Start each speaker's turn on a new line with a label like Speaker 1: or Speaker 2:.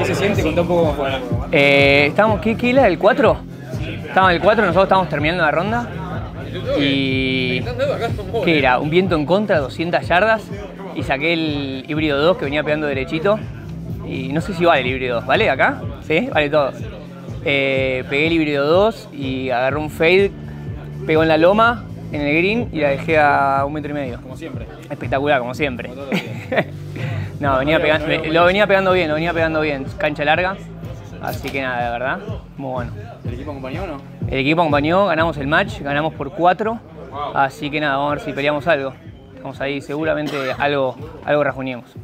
Speaker 1: ¿Qué se siente? Contá un poco cómo fue.
Speaker 2: Eh, ¿qué, ¿Qué era? ¿El 4? Estábamos el 4, nosotros estábamos terminando la ronda. Y. ¿Qué era? Un viento en contra, 200 yardas. Y saqué el híbrido 2 que venía pegando derechito. Y no sé si vale el híbrido 2, ¿vale? ¿Acá? ¿Sí? Vale todo. Eh, pegué el híbrido 2 y agarré un fade, pegó en la loma, en el green y la dejé a un metro y medio.
Speaker 1: Como siempre.
Speaker 2: Espectacular, como siempre. no, venía pegando, lo venía pegando bien, lo venía pegando bien. Cancha larga. Así que nada, de verdad, muy bueno.
Speaker 1: ¿El equipo acompañó o no?
Speaker 2: El equipo acompañó, ganamos el match, ganamos por 4. Así que nada, vamos a ver si peleamos algo. Estamos ahí, seguramente algo, algo rajuñemos.